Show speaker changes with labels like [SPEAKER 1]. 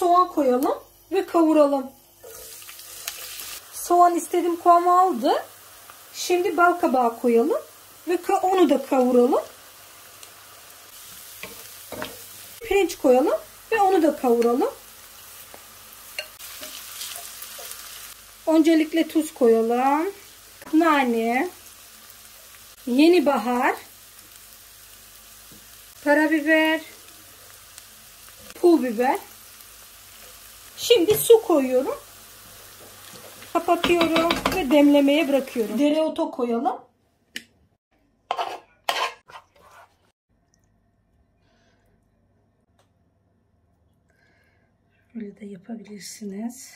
[SPEAKER 1] soğan koyalım ve kavuralım. Soğan istediğim kıvamı aldı. Şimdi bal kabağı koyalım ve onu da kavuralım. Pirinç koyalım ve onu da kavuralım. Öncelikle tuz koyalım. Nane. Yeni bahar. Karabiber. Pul biber. Şimdi su koyuyorum. Kapatıyorum ve demlemeye bırakıyorum. Dereotu koyalım. Böyle de yapabilirsiniz.